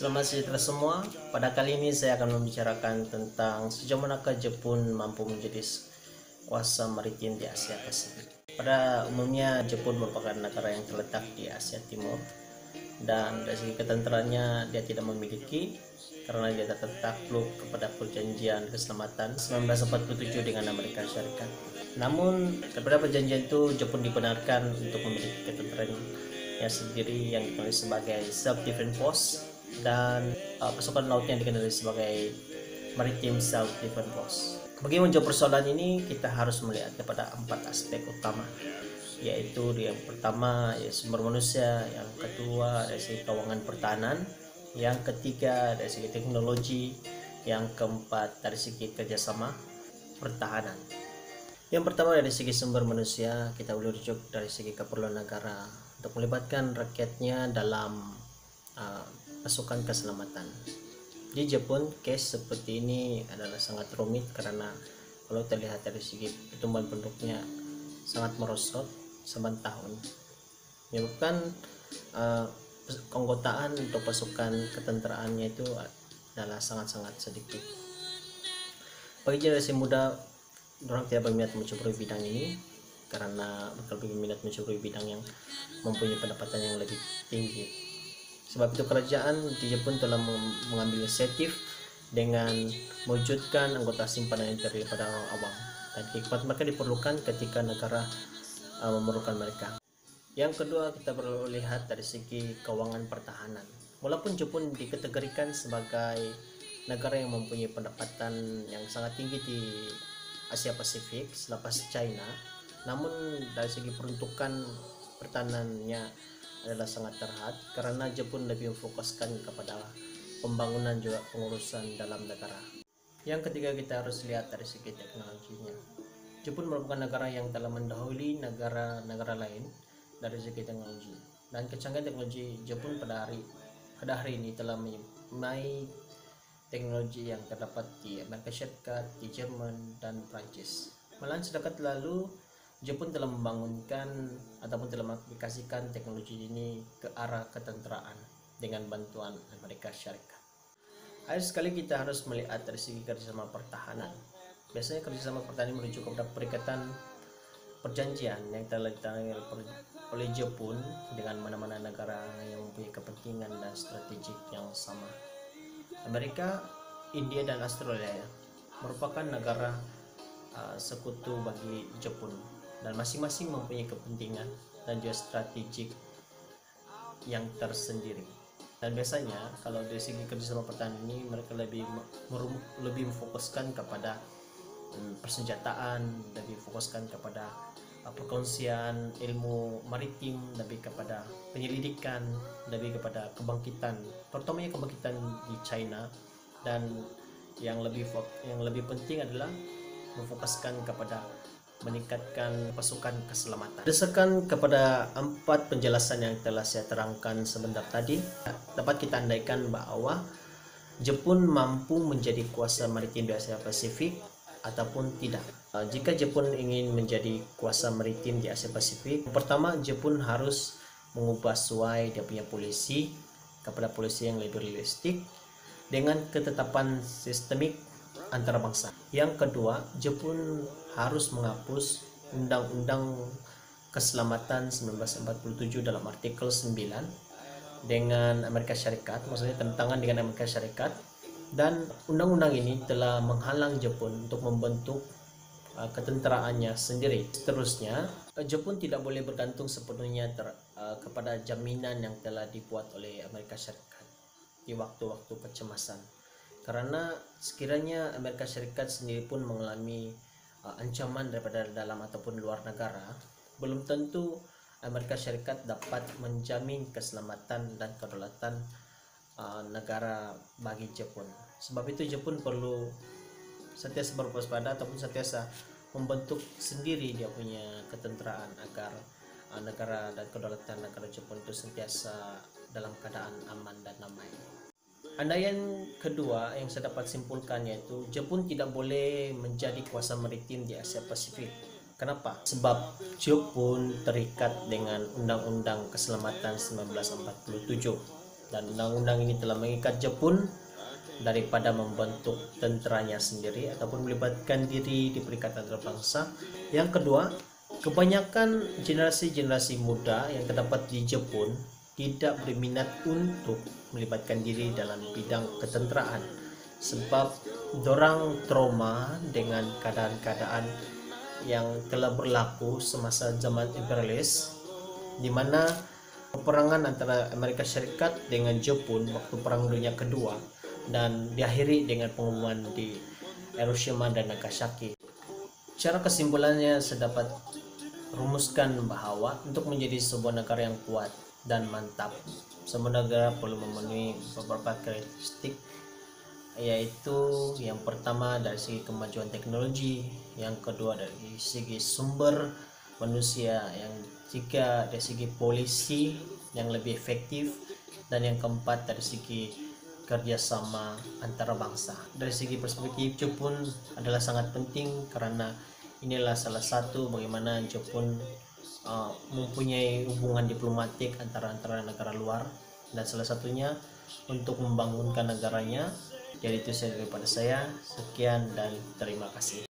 Selamat sejahtera semua. Pada kali ini saya akan membicarakan tentang sejauh manakah Jepun mampu menjadi kuasa maritim di Asia Pasifik. Pada umumnya Jepun merupakan negara yang terletak di Asia Timur dan dari segi dia tidak memiliki karena dia tetap takluk kepada perjanjian keselamatan 1947 dengan Amerika Syarikat. Namun daripada perjanjian itu Jepun dibenarkan untuk memiliki ketenteran yang sendiri yang dikenal sebagai self defense force dan uh, pasukan lautnya dikenal sebagai maritime self defense force. Bagi menjawab persoalan ini kita harus melihat kepada empat aspek utama yaitu yang pertama ya sumber manusia, yang kedua dari segi keuangan pertahanan, yang ketiga dari segi teknologi, yang keempat dari segi kerjasama pertahanan. Yang pertama dari segi sumber manusia kita boleh rujuk dari segi keperluan negara untuk melibatkan rakyatnya dalam uh, pasukan keselamatan. Di Jepun, case seperti ini adalah sangat rumit karena kalau terlihat dari segi pertumbuhan penduduknya sangat merosot seban tahun. Menyebabkan uh, keanggotaan untuk pasukan ketenteraannya itu adalah sangat-sangat sedikit. Bagi generasi muda, orang tidak berminat mencoba bidang ini karena lebih minat mencuri bidang yang mempunyai pendapatan yang lebih tinggi. Sebab itu kerajaan di Jepun telah mengambil inisiatif dengan mewujudkan anggota simpanan interi pada orang awam dan hikmat mereka diperlukan ketika negara uh, memerlukan mereka. Yang kedua kita perlu lihat dari segi keuangan pertahanan. Walaupun Jepun dikategorikan sebagai negara yang mempunyai pendapatan yang sangat tinggi di Asia Pasifik selepas China, namun dari segi peruntukan pertahanannya adalah sangat terhad karena Jepun lebih memfokuskan kepada pembangunan juga pengurusan dalam negara. Yang ketiga kita harus lihat dari segi teknologinya. Jepun merupakan negara yang telah mendahului negara-negara lain dari segi teknologi dan kecanggihan teknologi Jepun pada hari pada hari ini telah menyemai teknologi yang terdapat di Amerika Serikat, di Jerman dan Prancis. Malahan sedekat lalu Jepun telah membangunkan ataupun telah mengaplikasikan teknologi ini ke arah ketenteraan dengan bantuan Amerika Syarikat. Akhir sekali kita harus melihat dari segi kerjasama pertahanan. Biasanya kerjasama pertahanan merujuk kepada perikatan perjanjian yang telah ditangani oleh Jepun dengan mana-mana negara yang mempunyai kepentingan dan strategik yang sama. Amerika, India, dan Australia merupakan negara uh, sekutu bagi Jepun dan masing-masing mempunyai kepentingan dan juga strategik yang tersendiri. Dan biasanya kalau dari segi kerjasama pertahanan ini mereka lebih lebih memfokuskan kepada um, persenjataan lebih fokuskan kepada uh, perkongsian ilmu maritim lebih kepada penyelidikan lebih kepada kebangkitan terutamanya kebangkitan di China. Dan yang lebih yang lebih penting adalah memfokuskan kepada meningkatkan pasukan keselamatan. Berdasarkan kepada empat penjelasan yang telah saya terangkan sebentar tadi, dapat kita andaikan bahwa Jepun mampu menjadi kuasa maritim di Asia Pasifik ataupun tidak. Jika Jepun ingin menjadi kuasa maritim di Asia Pasifik, pertama Jepun harus mengubah suai dia punya polisi kepada polisi yang lebih realistik dengan ketetapan sistemik antara bangsa. Yang kedua, Jepun harus menghapus Undang-Undang Keselamatan 1947 dalam artikel 9 dengan Amerika Syarikat, maksudnya tentangan dengan Amerika Syarikat dan undang-undang ini telah menghalang Jepun untuk membentuk uh, ketenteraannya sendiri. Seterusnya, uh, Jepun tidak boleh bergantung sepenuhnya ter, uh, kepada jaminan yang telah dibuat oleh Amerika Syarikat di waktu-waktu kecemasan karena sekiranya Amerika Serikat sendiri pun mengalami uh, ancaman daripada dalam ataupun luar negara belum tentu Amerika Serikat dapat menjamin keselamatan dan kedaulatan uh, negara bagi Jepun sebab itu Jepun perlu sentiasa berwaspada ataupun sentiasa membentuk sendiri dia punya ketenteraan agar uh, negara dan kedaulatan negara Jepun itu sentiasa dalam keadaan aman dan damai. Andaian kedua yang saya dapat simpulkan yaitu Jepun tidak boleh menjadi kuasa maritim di Asia Pasifik. Kenapa? Sebab Jepun terikat dengan Undang-Undang Keselamatan 1947 dan undang-undang ini telah mengikat Jepun daripada membentuk tenteranya sendiri ataupun melibatkan diri di peringkat antarabangsa. Yang kedua, kebanyakan generasi-generasi muda yang terdapat di Jepun tidak berminat untuk melibatkan diri dalam bidang ketenteraan sebab dorang trauma dengan keadaan-keadaan yang telah berlaku semasa zaman imperialis di mana peperangan antara Amerika Serikat dengan Jepun waktu Perang Dunia Kedua dan diakhiri dengan pengumuman di Hiroshima dan Nagasaki. Cara kesimpulannya saya dapat rumuskan bahwa untuk menjadi sebuah negara yang kuat dan mantap, sebuah negara perlu memenuhi beberapa karakteristik yaitu yang pertama dari segi kemajuan teknologi, yang kedua dari segi sumber manusia, yang tiga dari segi polisi yang lebih efektif, dan yang keempat dari segi kerjasama antara bangsa. Dari segi perspektif Jepun adalah sangat penting karena inilah salah satu bagaimana Jepun uh, mempunyai hubungan diplomatik antara antara negara luar dan salah satunya untuk membangunkan negaranya jadi itu saja daripada saya. Sekian dan terima kasih.